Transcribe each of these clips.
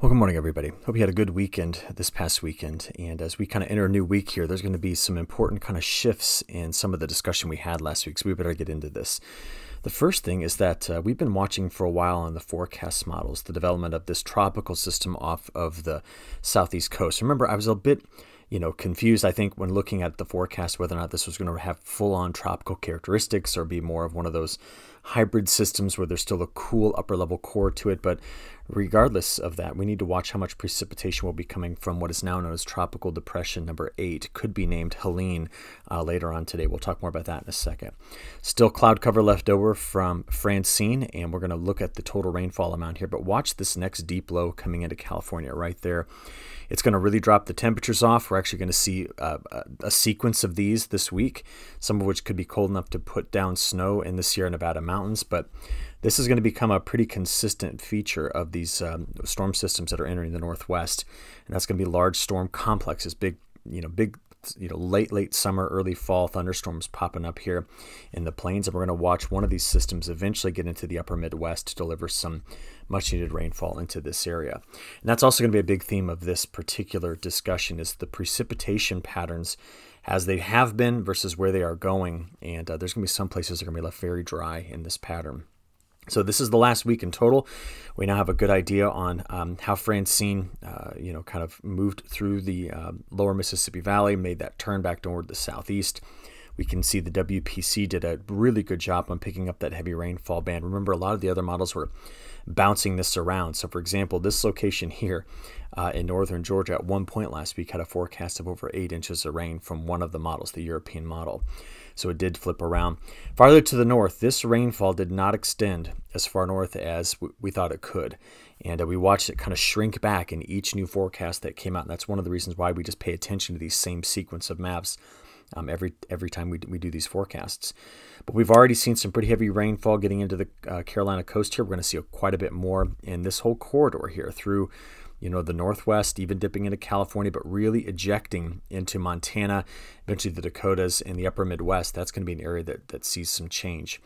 Well, good morning, everybody. Hope you had a good weekend this past weekend. And as we kind of enter a new week here, there's going to be some important kind of shifts in some of the discussion we had last week. So we better get into this. The first thing is that uh, we've been watching for a while on the forecast models the development of this tropical system off of the southeast coast. Remember, I was a bit you know, confused, I think, when looking at the forecast whether or not this was going to have full on tropical characteristics or be more of one of those hybrid systems where there's still a cool upper level core to it. But regardless of that, we need to watch how much precipitation will be coming from what is now known as Tropical Depression number eight, could be named Helene uh, later on today. We'll talk more about that in a second. Still cloud cover left over from Francine, and we're going to look at the total rainfall amount here. But watch this next deep low coming into California right there. It's going to really drop the temperatures off. We're actually going to see uh, a, sequence of these this week, some of which could be cold enough to put down snow in the Sierra Nevada mountains. But this is going to become a pretty consistent feature of these um, storm systems that are entering the Northwest. And that's going to be large storm complexes, big, you know, big you know late late summer early fall thunderstorms popping up here in the plains. And we're going to watch one of these systems eventually get into the upper midwest to deliver some much needed rainfall into this area. And that's also going to be a big theme of this particular discussion is the precipitation patterns as they have been versus where they are going. And uh, there's going to be some places that are going to be left very dry in this pattern so this is the last week in total. We now have a good idea on um, how Francine, uh, you know, kind of moved through the uh, lower Mississippi Valley, made that turn back toward the southeast. We can see the WPC did a really good job on picking up that heavy rainfall band. Remember, a lot of the other models were bouncing this around. So, for example, this location here uh, in northern Georgia at one point last week had a forecast of over eight inches of rain from one of the models, the European model so it did flip around. Farther to the north, this rainfall did not extend as far north as we thought it could. And uh, we watched it kind of shrink back in each new forecast that came out. And that's one of the reasons why we just pay attention to these same sequence of maps um, every every time we, we do these forecasts. But we've already seen some pretty heavy rainfall getting into the uh, Carolina coast here. We're going to see quite a bit more in this whole corridor here through you know, the Northwest, even dipping into California, but really ejecting into Montana, eventually the Dakotas and the upper Midwest. That's going to be an area that, that sees some change.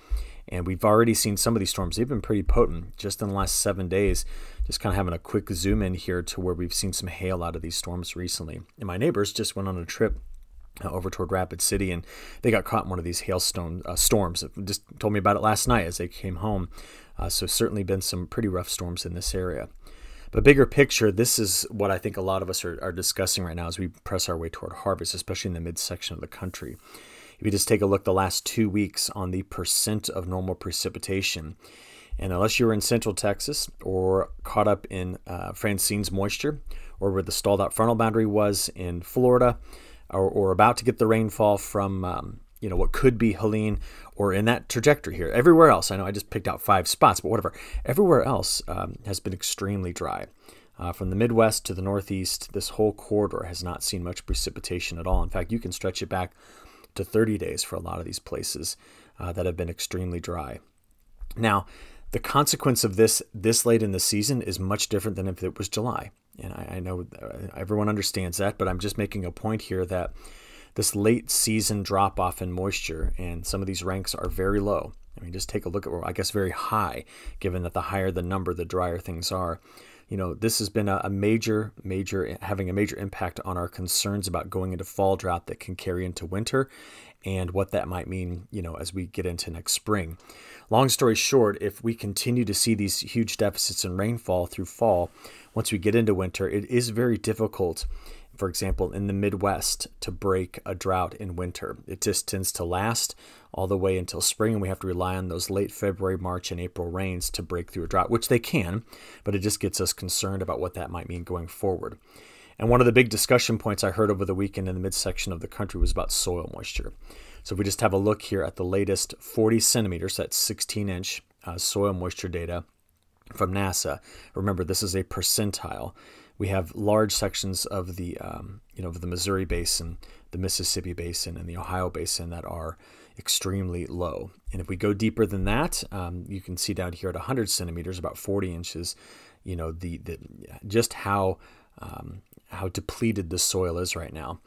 And we've already seen some of these storms. They've been pretty potent just in the last seven days. Just kind of having a quick zoom in here to where we've seen some hail out of these storms recently. And my neighbors just went on a trip uh, over toward Rapid City, and they got caught in one of these hailstone uh, storms. Just told me about it last night as they came home. Uh, so certainly been some pretty rough storms in this area. But bigger picture, this is what I think a lot of us are, are discussing right now as we press our way toward harvest, especially in the midsection of the country. If you just take a look the last two weeks on the percent of normal precipitation, and unless you were in central Texas or caught up in uh, Francine's moisture or where the stalled out frontal boundary was in Florida or, or about to get the rainfall from um, you know what could be Helene or in that trajectory here. Everywhere else, I know I just picked out five spots, but whatever. Everywhere else um, has been extremely dry. Uh, from the Midwest to the Northeast, this whole corridor has not seen much precipitation at all. In fact, you can stretch it back to 30 days for a lot of these places uh, that have been extremely dry. Now, the consequence of this this late in the season is much different than if it was July. And I, I know uh, everyone understands that, but I'm just making a point here that this late season drop off in moisture, and some of these ranks are very low. I mean, just take a look at, well, I guess, very high, given that the higher the number, the drier things are. You know, this has been a major, major, having a major impact on our concerns about going into fall drought that can carry into winter and what that might mean, you know, as we get into next spring. Long story short, if we continue to see these huge deficits in rainfall through fall, once we get into winter, it is very difficult for example, in the Midwest to break a drought in winter. It just tends to last all the way until spring, and we have to rely on those late February, March, and April rains to break through a drought, which they can, but it just gets us concerned about what that might mean going forward. And one of the big discussion points I heard over the weekend in the midsection of the country was about soil moisture. So if we just have a look here at the latest 40 centimeters, that's 16 inch uh, soil moisture data from NASA. Remember, this is a percentile we have large sections of the um, you know of the Missouri basin, the Mississippi basin, and the Ohio basin that are extremely low. And if we go deeper than that, um, you can see down here at 100 centimeters, about 40 inches, you know the, the just how um, how depleted the soil is right now.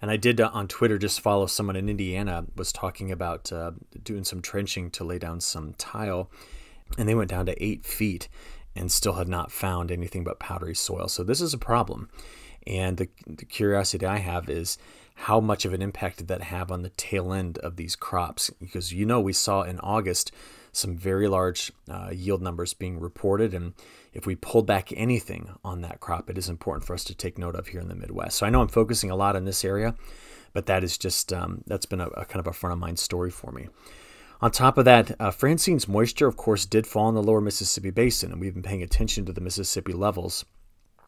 And I did uh, on Twitter just follow someone in Indiana was talking about uh, doing some trenching to lay down some tile, and they went down to eight feet and still had not found anything but powdery soil. So this is a problem. And the, the curiosity I have is how much of an impact did that have on the tail end of these crops? Because you know, we saw in August some very large uh, yield numbers being reported. And if we pulled back anything on that crop, it is important for us to take note of here in the Midwest. So I know I'm focusing a lot on this area, but that is just, um, that's been a, a, kind of a front of mind story for me. On top of that, uh, Francine's moisture, of course, did fall in the lower Mississippi basin, and we've been paying attention to the Mississippi levels.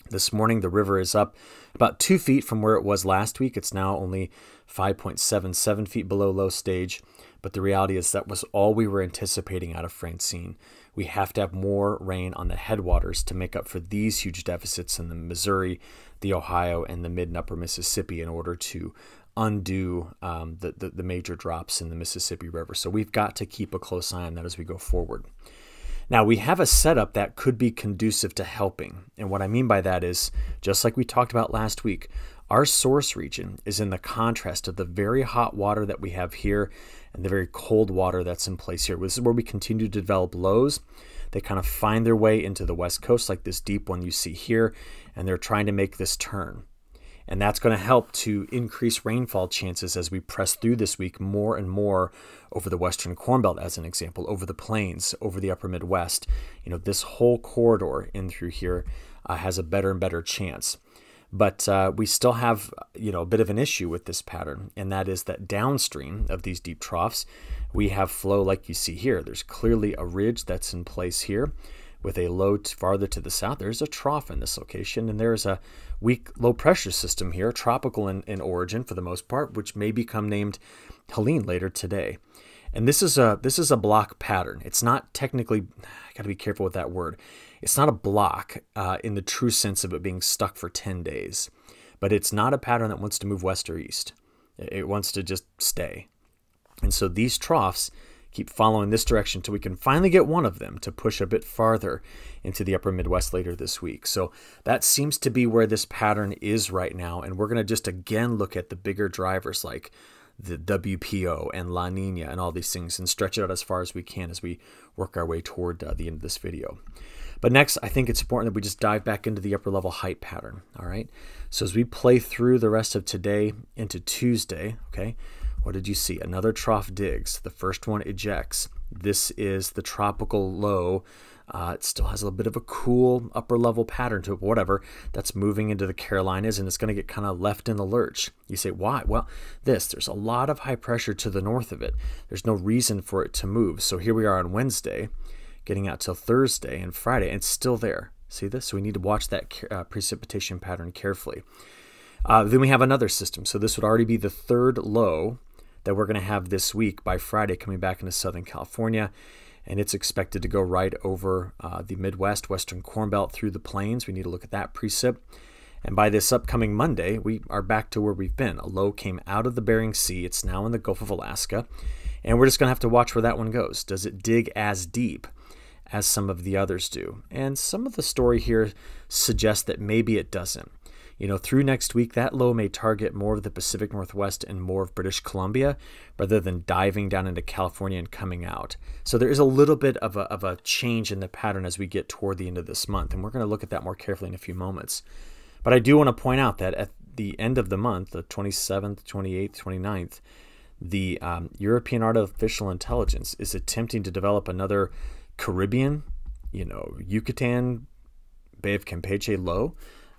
This morning, the river is up about two feet from where it was last week. It's now only 5.77 feet below low stage. But the reality is that was all we were anticipating out of Francine. We have to have more rain on the headwaters to make up for these huge deficits in the Missouri, the Ohio, and the mid and upper Mississippi in order to undo um, the, the, the major drops in the Mississippi River. So we've got to keep a close eye on that as we go forward. Now, we have a setup that could be conducive to helping. And what I mean by that is, just like we talked about last week, our source region is in the contrast of the very hot water that we have here and the very cold water that's in place here. This is where we continue to develop lows. They kind of find their way into the west coast, like this deep one you see here, and they're trying to make this turn. And that's going to help to increase rainfall chances as we press through this week more and more over the western corn belt, as an example, over the plains, over the upper Midwest. You know, this whole corridor in through here uh, has a better and better chance. But uh, we still have, you know, a bit of an issue with this pattern, and that is that downstream of these deep troughs, we have flow like you see here. There's clearly a ridge that's in place here with a low farther to the south. There's a trough in this location, and there's a weak low pressure system here, tropical in, in origin for the most part, which may become named Helene later today. And this is a this is a block pattern. It's not technically. I got to be careful with that word. It's not a block uh, in the true sense of it being stuck for 10 days, but it's not a pattern that wants to move west or east. It wants to just stay. And so these troughs keep following this direction until we can finally get one of them to push a bit farther into the upper Midwest later this week. So that seems to be where this pattern is right now. And we're going to just again look at the bigger drivers like the WPO and La Nina and all these things and stretch it out as far as we can as we work our way toward uh, the end of this video. But next, I think it's important that we just dive back into the upper level height pattern. All right. So as we play through the rest of today into Tuesday, okay, what did you see? Another trough digs. The first one ejects. This is the tropical low. Uh, it still has a little bit of a cool upper level pattern to it, whatever. That's moving into the Carolinas and it's going to get kind of left in the lurch. You say, why? Well, this, there's a lot of high pressure to the north of it. There's no reason for it to move. So here we are on Wednesday getting out till Thursday and Friday, and it's still there. See this? So we need to watch that uh, precipitation pattern carefully. Uh, then we have another system. So this would already be the third low that we're going to have this week by Friday coming back into Southern California. And it's expected to go right over uh, the Midwest, Western Corn Belt through the plains. We need to look at that precip. And by this upcoming Monday, we are back to where we've been. A low came out of the Bering Sea. It's now in the Gulf of Alaska. And we're just going to have to watch where that one goes. Does it dig as deep? as some of the others do. And some of the story here suggests that maybe it doesn't. You know, through next week, that low may target more of the Pacific Northwest and more of British Columbia rather than diving down into California and coming out. So there is a little bit of a, of a change in the pattern as we get toward the end of this month. And we're going to look at that more carefully in a few moments. But I do want to point out that at the end of the month, the 27th, 28th, 29th, the um, European Artificial Intelligence is attempting to develop another Caribbean, you know, Yucatan, Bay of Campeche low.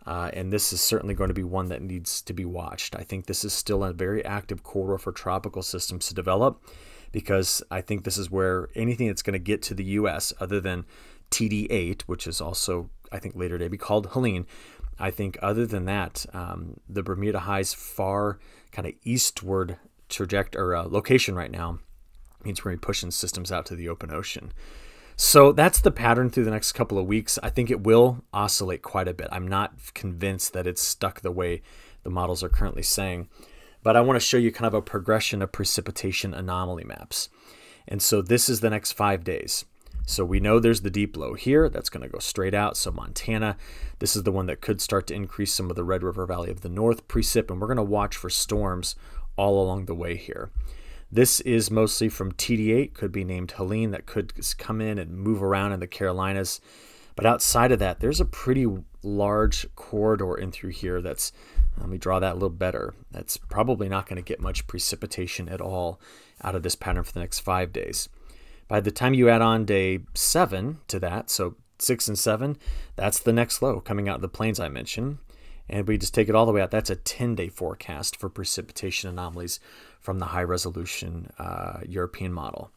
Uh, and this is certainly going to be one that needs to be watched. I think this is still a very active corridor for tropical systems to develop because I think this is where anything that's going to get to the U.S. other than TD8, which is also, I think, later today be called Helene, I think other than that, um, the Bermuda High's far kind of eastward trajectory or uh, location right now means we're pushing systems out to the open ocean. So that's the pattern through the next couple of weeks. I think it will oscillate quite a bit. I'm not convinced that it's stuck the way the models are currently saying, but I want to show you kind of a progression of precipitation anomaly maps. And so this is the next five days. So we know there's the deep low here. That's going to go straight out. So Montana, this is the one that could start to increase some of the Red River Valley of the North precip. And we're going to watch for storms all along the way here. This is mostly from TD8, could be named Helene, that could come in and move around in the Carolinas. But outside of that, there's a pretty large corridor in through here that's, let me draw that a little better. That's probably not going to get much precipitation at all out of this pattern for the next five days. By the time you add on day seven to that, so six and seven, that's the next low coming out of the plains I mentioned. And we just take it all the way out. That's a 10 day forecast for precipitation anomalies from the high resolution uh, European model.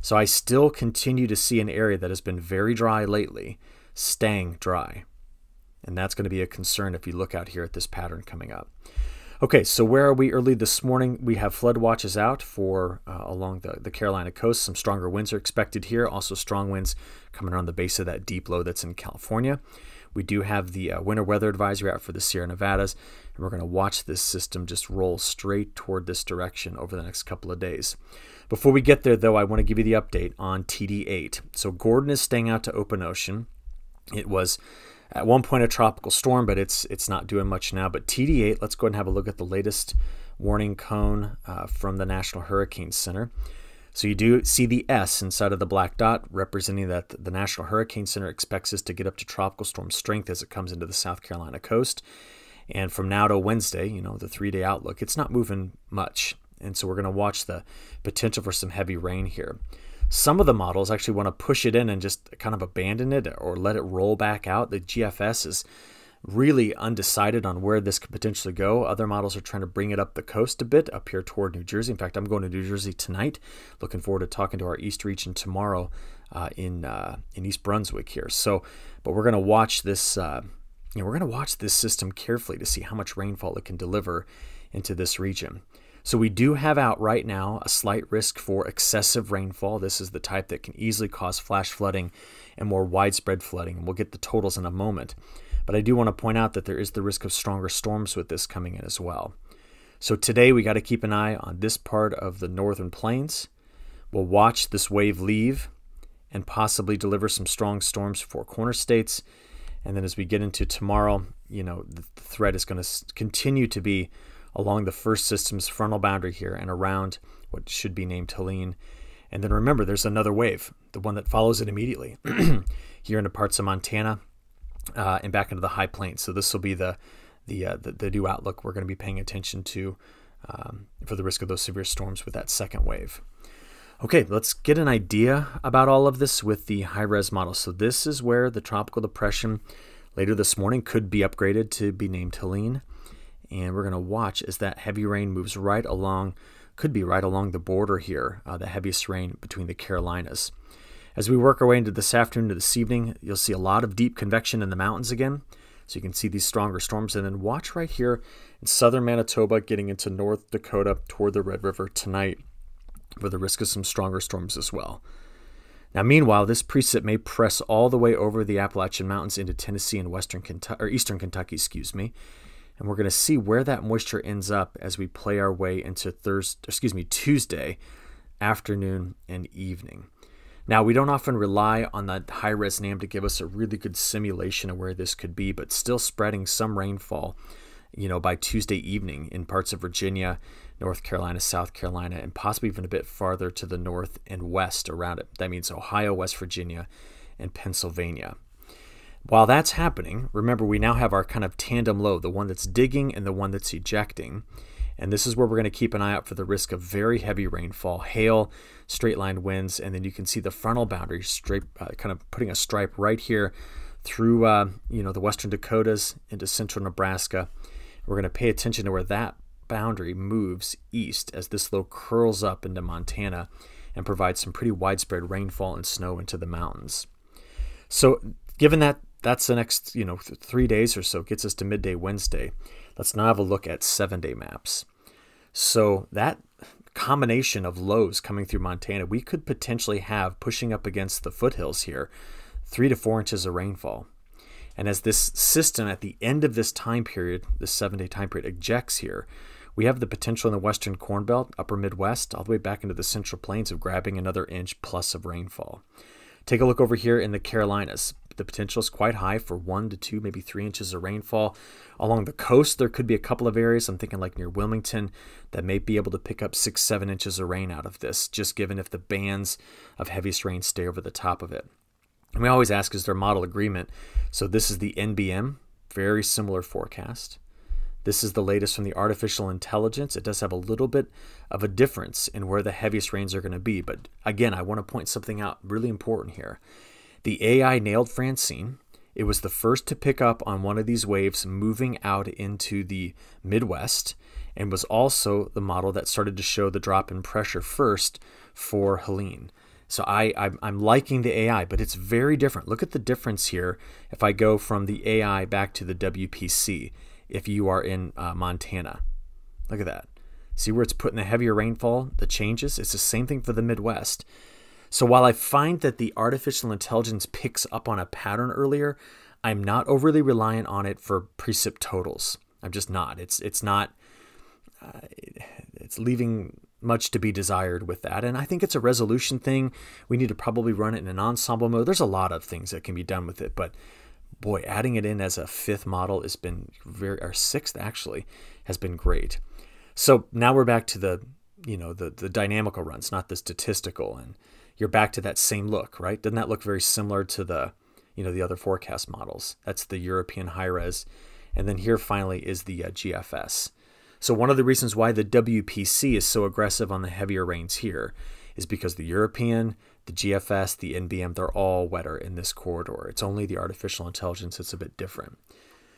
So I still continue to see an area that has been very dry lately staying dry. And that's going to be a concern if you look out here at this pattern coming up. Okay, so where are we early this morning? We have flood watches out for uh, along the, the Carolina coast. Some stronger winds are expected here. Also, strong winds coming around the base of that deep low that's in California. We do have the uh, winter weather advisory out for the Sierra Nevadas, and we're going to watch this system just roll straight toward this direction over the next couple of days. Before we get there, though, I want to give you the update on TD8. So Gordon is staying out to open ocean. It was at one point a tropical storm, but it's it's not doing much now. But TD8, let's go and have a look at the latest warning cone uh, from the National Hurricane Center. So you do see the S inside of the black dot, representing that the National Hurricane Center expects us to get up to tropical storm strength as it comes into the South Carolina coast. And from now to Wednesday, you know, the three day outlook, it's not moving much. And so we're going to watch the potential for some heavy rain here. Some of the models actually want to push it in and just kind of abandon it or let it roll back out. The GFS is really undecided on where this could potentially go. Other models are trying to bring it up the coast a bit, up here toward New Jersey. In fact, I'm going to New Jersey tonight. Looking forward to talking to our East region tomorrow uh, in uh, in East Brunswick here. So, but we're going to watch this. Uh, you know, we're going to watch this system carefully to see how much rainfall it can deliver into this region. So we do have out right now a slight risk for excessive rainfall. This is the type that can easily cause flash flooding and more widespread flooding. And we'll get the totals in a moment. But I do want to point out that there is the risk of stronger storms with this coming in as well. So today we got to keep an eye on this part of the northern plains. We'll watch this wave leave and possibly deliver some strong storms for corner states. And then as we get into tomorrow, you know, the threat is going to continue to be along the first system's frontal boundary here and around what should be named Helene. And then remember, there's another wave, the one that follows it immediately, here into parts of Montana uh, and back into the high plains. So this will be the the, uh, the, the new outlook we're going to be paying attention to um, for the risk of those severe storms with that second wave. Okay, let's get an idea about all of this with the high res model. So this is where the tropical depression later this morning could be upgraded to be named Helene. And we're going to watch as that heavy rain moves right along, could be right along the border here, uh, the heaviest rain between the Carolinas. As we work our way into this afternoon to this evening, you'll see a lot of deep convection in the mountains again. So you can see these stronger storms. And then watch right here in southern Manitoba getting into North Dakota toward the Red River tonight for the risk of some stronger storms as well. Now, meanwhile, this precip may press all the way over the Appalachian Mountains into Tennessee and western Kentucky, or eastern Kentucky, excuse me. And we're going to see where that moisture ends up as we play our way into Thursday, excuse me, Tuesday afternoon and evening. Now, we don't often rely on that high res NAM to give us a really good simulation of where this could be, but still spreading some rainfall, you know, by Tuesday evening in parts of Virginia, North Carolina, South Carolina, and possibly even a bit farther to the north and west around it. That means Ohio, West Virginia, and Pennsylvania. While that's happening, remember we now have our kind of tandem low, the one that's digging and the one that's ejecting. And this is where we're going to keep an eye out for the risk of very heavy rainfall, hail, straight line winds, and then you can see the frontal boundary straight, uh, kind of putting a stripe right here through uh, you know the western Dakotas into central Nebraska. We're going to pay attention to where that boundary moves east as this low curls up into Montana and provides some pretty widespread rainfall and snow into the mountains. So, given that that's the next you know three days or so gets us to midday Wednesday. Let's now have a look at seven day maps. So that combination of lows coming through Montana, we could potentially have pushing up against the foothills here, three to four inches of rainfall. And as this system at the end of this time period, this seven day time period, ejects here, we have the potential in the western Corn Belt, upper Midwest, all the way back into the central plains of grabbing another inch plus of rainfall. Take a look over here in the Carolinas the potential is quite high for one to two, maybe three inches of rainfall. Along the coast, there could be a couple of areas, I'm thinking like near Wilmington, that may be able to pick up six, seven inches of rain out of this, just given if the bands of heaviest rain stay over the top of it. And we always ask, is there model agreement? So this is the NBM, very similar forecast. This is the latest from the artificial intelligence. It does have a little bit of a difference in where the heaviest rains are going to be. But again, I want to point something out really important here. The AI nailed Francine. It was the first to pick up on one of these waves moving out into the Midwest and was also the model that started to show the drop in pressure first for Helene. So I, I'm, I'm liking the AI, but it's very different. Look at the difference here if I go from the AI back to the WPC if you are in uh, Montana. Look at that. See where it's putting the heavier rainfall, the changes? It's the same thing for the Midwest. So while I find that the artificial intelligence picks up on a pattern earlier, I'm not overly reliant on it for precip totals. I'm just not. It's it's not. Uh, it's leaving much to be desired with that, and I think it's a resolution thing. We need to probably run it in an ensemble mode. There's a lot of things that can be done with it, but boy, adding it in as a fifth model has been very, or sixth actually, has been great. So now we're back to the, you know, the the dynamical runs, not the statistical, and you're back to that same look, right? Doesn't that look very similar to the, you know, the other forecast models? That's the European high res, and then here finally is the uh, GFS. So one of the reasons why the WPC is so aggressive on the heavier rains here is because the European, the GFS, the NBM, they're all wetter in this corridor. It's only the artificial intelligence that's a bit different.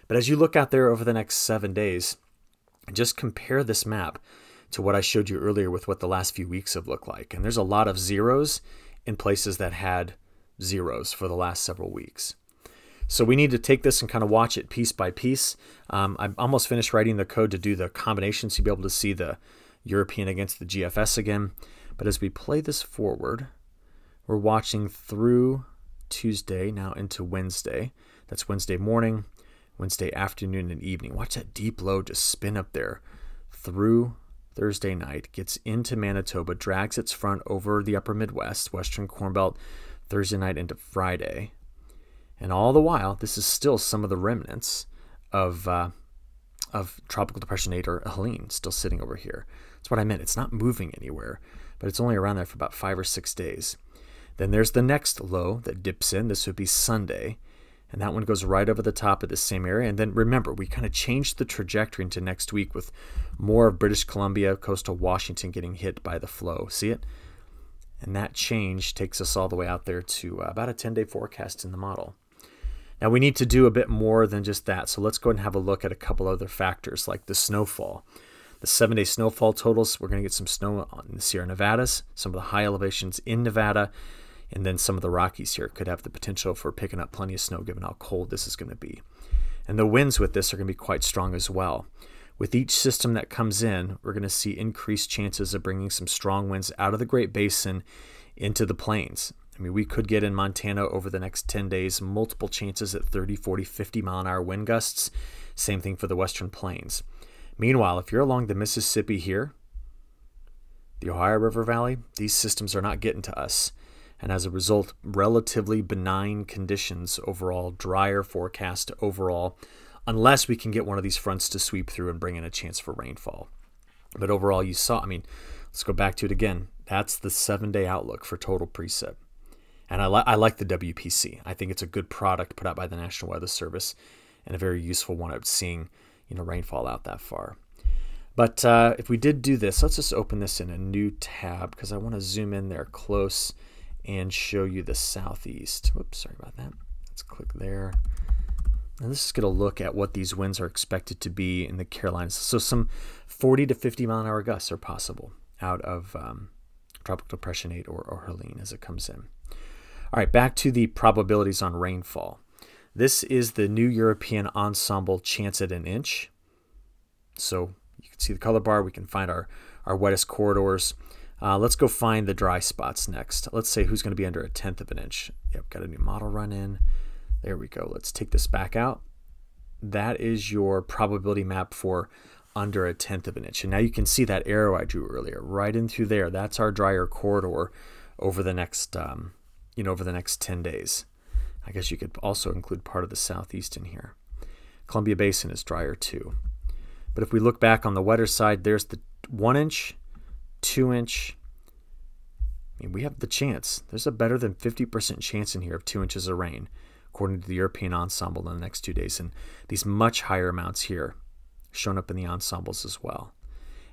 But as you look out there over the next seven days, just compare this map to what I showed you earlier with what the last few weeks have looked like. And there's a lot of zeros in places that had zeros for the last several weeks. So we need to take this and kind of watch it piece by piece. Um, I'm almost finished writing the code to do the combinations to be able to see the European against the GFS again. But as we play this forward, we're watching through Tuesday now into Wednesday. That's Wednesday morning, Wednesday afternoon, and evening. Watch that deep low just spin up there through Thursday night, gets into Manitoba, drags its front over the upper Midwest, Western Corn Belt, Thursday night into Friday. And all the while, this is still some of the remnants of uh, of Tropical Depression 8 or Helene still sitting over here. That's what I meant. It's not moving anywhere, but it's only around there for about five or six days. Then there's the next low that dips in. This would be Sunday. And that one goes right over the top of the same area. And then remember, we kind of changed the trajectory into next week with more of British Columbia, coastal Washington getting hit by the flow. See it? And that change takes us all the way out there to uh, about a 10 day forecast in the model. Now, we need to do a bit more than just that. So let's go and have a look at a couple other factors like the snowfall. The seven day snowfall totals, we're going to get some snow in the Sierra Nevadas, some of the high elevations in Nevada, and then some of the Rockies here could have the potential for picking up plenty of snow given how cold this is going to be. And the winds with this are going to be quite strong as well. With each system that comes in, we're going to see increased chances of bringing some strong winds out of the Great Basin into the plains. I mean, we could get in Montana over the next 10 days multiple chances at 30, 40, 50 mile an hour wind gusts. Same thing for the western plains. Meanwhile, if you're along the Mississippi here, the Ohio River Valley, these systems are not getting to us and as a result, relatively benign conditions overall, drier forecast overall, unless we can get one of these fronts to sweep through and bring in a chance for rainfall. But overall, you saw, I mean, let's go back to it again. That's the seven day outlook for total precip. And I, li- I like the WPC. I think it's a good product put out by the National Weather Service and a very useful one at seeing you know rainfall out that far. But uh, if we did do this, let's just open this in a new tab because I want to zoom in there close and show you the southeast. Whoops, sorry about that. Let's click there. And this is going to look at what these winds are expected to be in the Carolinas. So some 40 to 50 mile an hour gusts are possible out of um, Tropical Depression 8 or, or Helene as it comes in. All right, back to the probabilities on rainfall. This is the new European ensemble chance at an inch. So you can see the color bar. We can find our, our wettest corridors. Uh, let's go find the dry spots next. Let's say who's going to be under a tenth of an inch. Yep, got a new model run in. There we go. Let's take this back out. That is your probability map for under a tenth of an inch. And now you can see that arrow I drew earlier right in through there. That's our drier corridor over the next, um, you know, over the next 10 days. I guess you could also include part of the southeast in here. Columbia Basin is drier too. But if we look back on the wetter side, there's the one inch two inch, I mean, we have the chance. There's a better than 50% chance in here of two inches of rain, according to the European ensemble in the next two days. And these much higher amounts here shown up in the ensembles as well.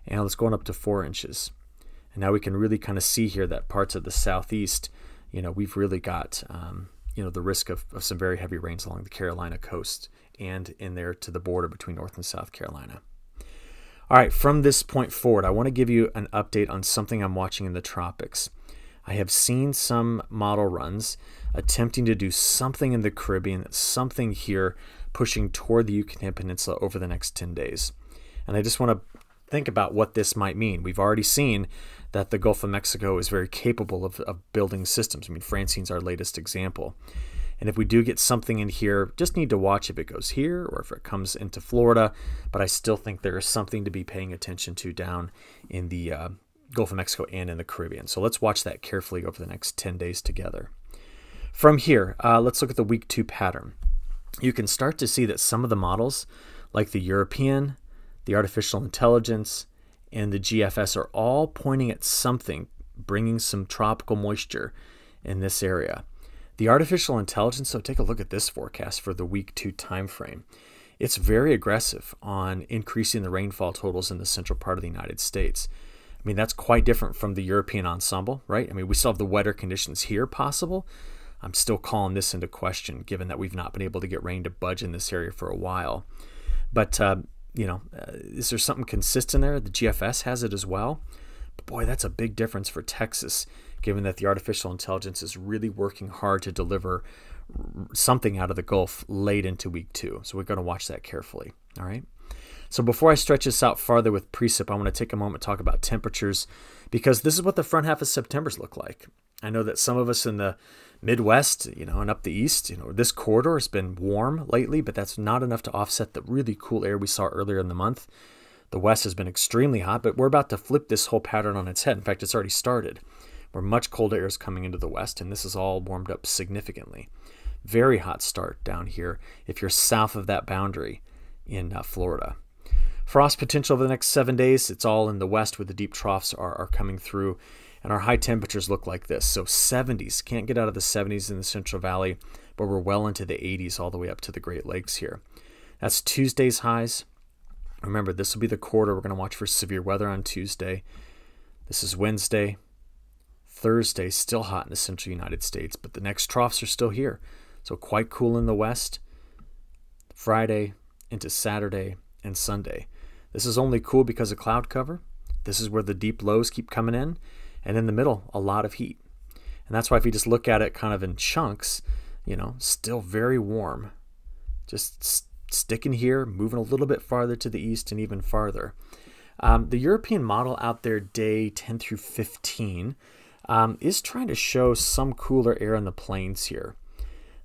And let's go on up to four inches. And now we can really kind of see here that parts of the southeast, you know, we've really got, um, you know, the risk of, of some very heavy rains along the Carolina coast and in there to the border between North and South Carolina. All right, from this point forward, I want to give you an update on something I'm watching in the tropics. I have seen some model runs attempting to do something in the Caribbean, something here pushing toward the Yucatan Peninsula over the next 10 days. And I just want to think about what this might mean. We've already seen that the Gulf of Mexico is very capable of, of building systems. I mean, Francine's our latest example. And if we do get something in here, just need to watch if it goes here or if it comes into Florida. But I still think there is something to be paying attention to down in the uh, Gulf of Mexico and in the Caribbean. So let's watch that carefully over the next 10 days together. From here, uh, let's look at the week two pattern. You can start to see that some of the models, like the European, the artificial intelligence, and the GFS, are all pointing at something bringing some tropical moisture in this area. The artificial intelligence, so take a look at this forecast for the week two time frame. It's very aggressive on increasing the rainfall totals in the central part of the United States. I mean, that's quite different from the European ensemble, right? I mean, we still have the wetter conditions here possible. I'm still calling this into question, given that we've not been able to get rain to budge in this area for a while. But, uh, you know, uh, is there something consistent there? The GFS has it as well. But boy, that's a big difference for Texas given that the artificial intelligence is really working hard to deliver something out of the Gulf late into week two. So we're going to watch that carefully. All right. So before I stretch this out farther with precip, I want to take a moment to talk about temperatures because this is what the front half of September's look like. I know that some of us in the Midwest, you know, and up the east, you know, this corridor has been warm lately, but that's not enough to offset the really cool air we saw earlier in the month. The west has been extremely hot, but we're about to flip this whole pattern on its head. In fact, it's already started where much colder air is coming into the west, and this is all warmed up significantly. Very hot start down here if you're south of that boundary in uh, Florida. Frost potential over the next seven days, it's all in the west where the deep troughs are, are coming through, and our high temperatures look like this. So 70s, can't get out of the 70s in the Central Valley, but we're well into the 80s all the way up to the Great Lakes here. That's Tuesday's highs. Remember, this will be the quarter. We're going to watch for severe weather on Tuesday. This is Wednesday. Thursday, still hot in the central United States, but the next troughs are still here. So quite cool in the west. Friday into Saturday and Sunday. This is only cool because of cloud cover. This is where the deep lows keep coming in. And in the middle, a lot of heat. And that's why if you just look at it kind of in chunks, you know, still very warm. Just sticking here, moving a little bit farther to the east and even farther. Um, the European model out there, day 10 through 15, um, is trying to show some cooler air in the plains here.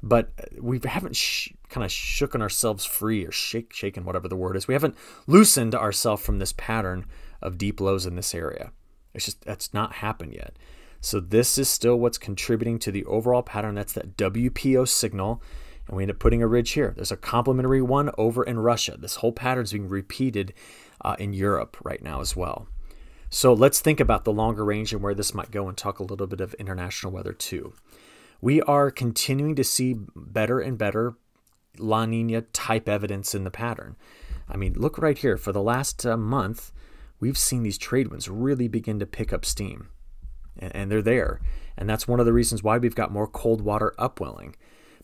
But we haven't kind of shooken ourselves free or shake, shaken, whatever the word is. We haven't loosened ourselves from this pattern of deep lows in this area. It's just that's not happened yet. So this is still what's contributing to the overall pattern. That's that WPO signal. And we end up putting a ridge here. There's a complementary one over in Russia. This whole pattern is being repeated uh, in Europe right now as well. So let's think about the longer range and where this might go and talk a little bit of international weather too. We are continuing to see better and better La Nina type evidence in the pattern. I mean, look right here. For the last uh, month, we've seen these trade winds really begin to pick up steam, and, and they're there. And that's one of the reasons why we've got more cold water upwelling.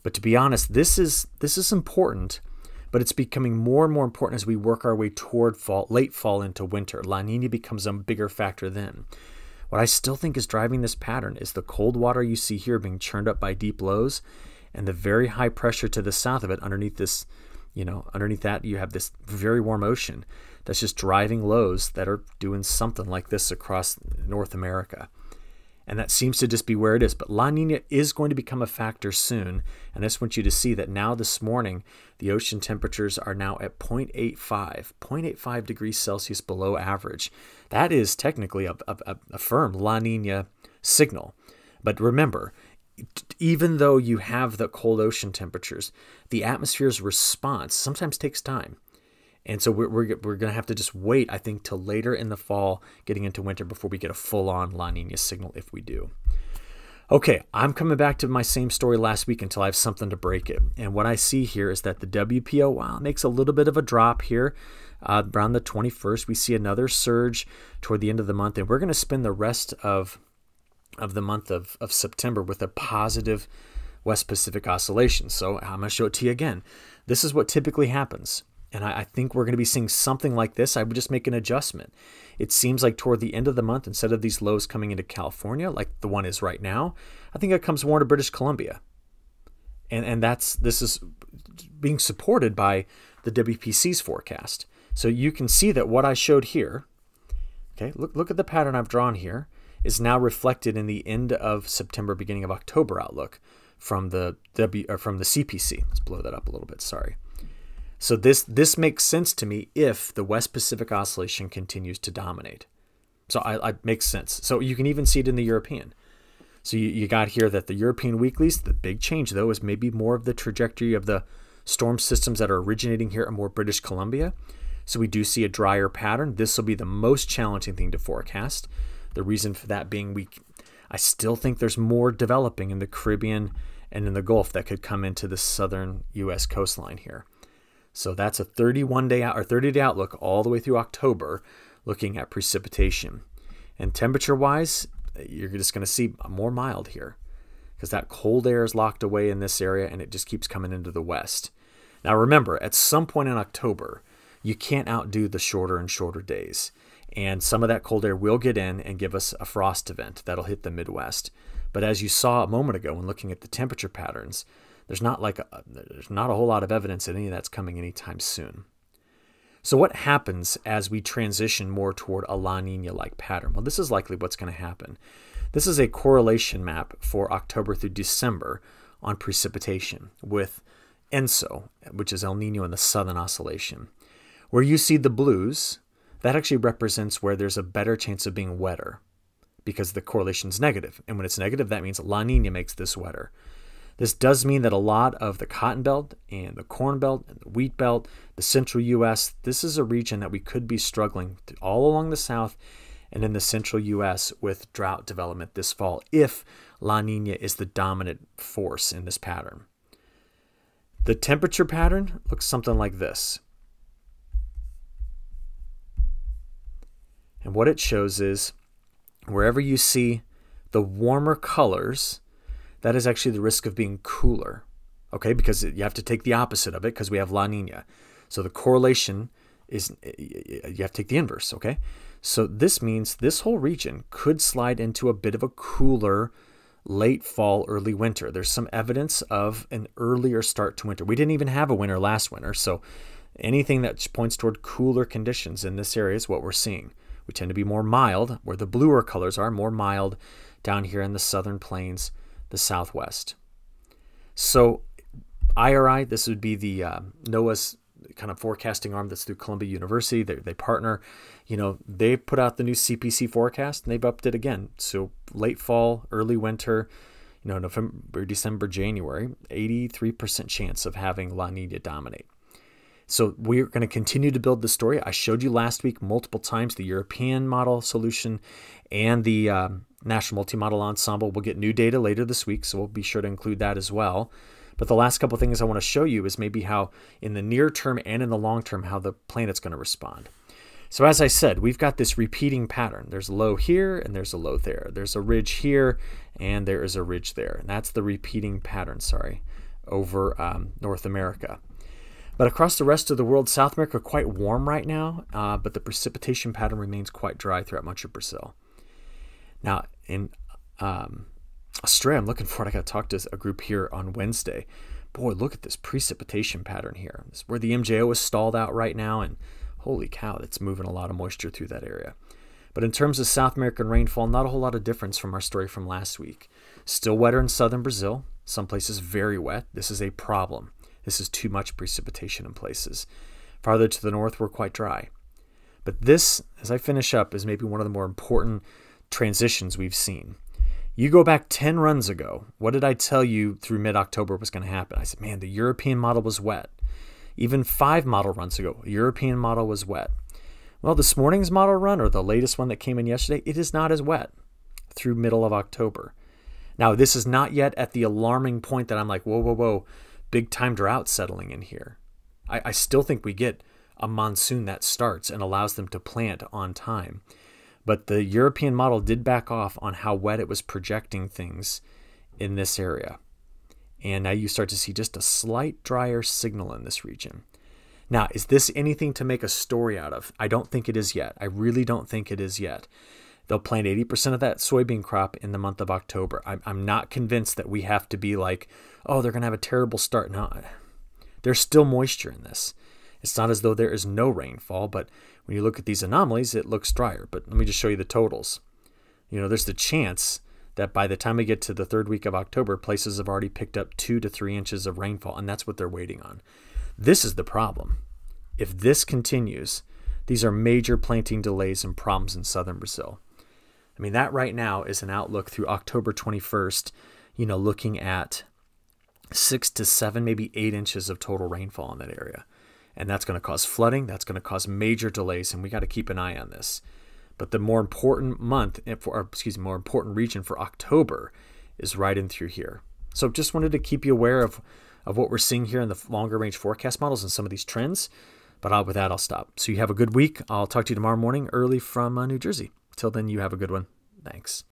But to be honest, this is this is important but it's becoming more and more important as we work our way toward fall, late fall into winter. La Nina becomes a bigger factor then. What I still think is driving this pattern is the cold water you see here being churned up by deep lows and the very high pressure to the south of it underneath this, you know, underneath that you have this very warm ocean that's just driving lows that are doing something like this across North America and that seems to just be where it is. But La Nina is going to become a factor soon, and I just want you to see that now this morning the ocean temperatures are now at 0.85, 0.85 degrees Celsius below average. That is technically a, a, a firm La Nina signal. But remember, even though you have the cold ocean temperatures, the atmosphere's response sometimes takes time. And so we're, we're, we're going to have to just wait, I think, till later in the fall, getting into winter before we get a full on La Nina signal if we do. Okay, I'm coming back to my same story last week until I have something to break it. And what I see here is that the WPO, wow, makes a little bit of a drop here. Uh, around the 21st, we see another surge toward the end of the month, and we're going to spend the rest of of the month of, of September with a positive West Pacific oscillation. So I'm going to show it to you again. This is what typically happens. And I, I think we're going to be seeing something like this. I would just make an adjustment. It seems like toward the end of the month, instead of these lows coming into California, like the one is right now, I think it comes more to British Columbia. And, and that's this is being supported by the WPC's forecast. So you can see that what I showed here, okay, look, look at the pattern I've drawn here, is now reflected in the end of September, beginning of October outlook from the W or from the CPC. Let's blow that up a little bit. Sorry. So this this makes sense to me if the West Pacific Oscillation continues to dominate. So I, I makes sense. So you can even see it in the European. So you, you got here that the European weeklies, the big change though is maybe more of the trajectory of the storm systems that are originating here at more British Columbia. So we do see a drier pattern. This will be the most challenging thing to forecast. The reason for that being we I still think there's more developing in the Caribbean and in the Gulf that could come into the southern US coastline here. So that's a 31 day out or 30 day outlook all the way through October looking at precipitation. And temperature wise, you're just going to see more mild here because that cold air is locked away in this area and it just keeps coming into the west. Now remember, at some point in October, you can't outdo the shorter and shorter days. And some of that cold air will get in and give us a frost event that'll hit the Midwest. But as you saw a moment ago when looking at the temperature patterns, there's not like a, there's not a whole lot of evidence that any of that's coming anytime soon. So what happens as we transition more toward a La Nina like pattern? Well, this is likely what's going to happen. This is a correlation map for October through December on precipitation with ENSO, which is El Nino in the Southern Oscillation. Where you see the blues, that actually represents where there's a better chance of being wetter because the correlation is negative. And when it's negative, that means La Nina makes this wetter. This does mean that a lot of the cotton belt and the corn belt and the wheat belt, the central U.S., this is a region that we could be struggling all along the south and in the central U.S. with drought development this fall if La Nina is the dominant force in this pattern. The temperature pattern looks something like this. And what it shows is wherever you see the warmer colors, that is actually the risk of being cooler. Okay, because you have to take the opposite of it because we have La Nina. So the correlation is you have to take the inverse, okay? So this means this whole region could slide into a bit of a cooler late fall, early winter. There's some evidence of an earlier start to winter. We didn't even have a winter last winter, so anything that points toward cooler conditions in this area is what we're seeing. We tend to be more mild, where the bluer colors are more mild down here in the southern plains, the southwest. So, IRI, this would be the uh, NOAA's kind of forecasting arm that's through Columbia University. They, they partner, you know, they put out the new CPC forecast and they've upped it again. So, late fall, early winter, you know, November, December, January, 83% chance of having La Nina dominate. So we're going to continue to build the story. I showed you last week multiple times the European model solution and the um, National Multi-Model Ensemble. We'll get new data later this week, so we'll be sure to include that as well. But the last couple things I want to show you is maybe how in the near term and in the long term how the planet's going to respond. So as I said, we've got this repeating pattern. There's a low here and there's a low there. There's a ridge here and there is a ridge there. And that's the repeating pattern, sorry, over um, North America. But across the rest of the world, South America quite warm right now, uh, but the precipitation pattern remains quite dry throughout much of Brazil. Now, in um, Australia, I'm looking forward. I got to talk to a group here on Wednesday. Boy, look at this precipitation pattern here. This where the MJO is stalled out right now, and holy cow, it's moving a lot of moisture through that area. But in terms of South American rainfall, not a whole lot of difference from our story from last week. Still wetter in southern Brazil, some places very wet. This is a problem. This is too much precipitation in places. Farther to the north, we're quite dry. But this, as I finish up, is maybe one of the more important transitions we've seen. You go back 10 runs ago, what did I tell you through mid October was going to happen? I said, man, the European model was wet. Even five model runs ago, European model was wet. Well, this morning's model run, or the latest one that came in yesterday, it is not as wet through middle of October. Now, this is not yet at the alarming point that I'm like, whoa, whoa, whoa, big time drought settling in here. I, I still think we get a monsoon that starts and allows them to plant on time. But the European model did back off on how wet it was projecting things in this area. And now you start to see just a slight drier signal in this region. Now, is this anything to make a story out of? I don't think it is yet. I really don't think it is yet. They'll plant 80% of that soybean crop in the month of October. I'm, I'm not convinced that we have to be like, oh, they're going to have a terrible start. No, there's still moisture in this. It's not as though there is no rainfall, but when you look at these anomalies, it looks drier. But let me just show you the totals. You know, there's the chance that by the time we get to the third week of October, places have already picked up two to three inches of rainfall, and that's what they're waiting on. This is the problem. If this continues, these are major planting delays and problems in southern Brazil. I mean, that right now is an outlook through October 21st, you know, looking at six to seven, maybe eight inches of total rainfall in that area. And that's going to cause flooding. That's going to cause major delays. And we got to keep an eye on this. But the more important month, eh, for, or excuse me, more important region for October is right in through here. So just wanted to keep you aware of, of what we're seeing here in the longer range forecast models and some of these trends. But I'll, with that, I'll stop. So you have a good week. I'll talk to you tomorrow morning early from uh, New Jersey. Till then, you have a good one. Thanks.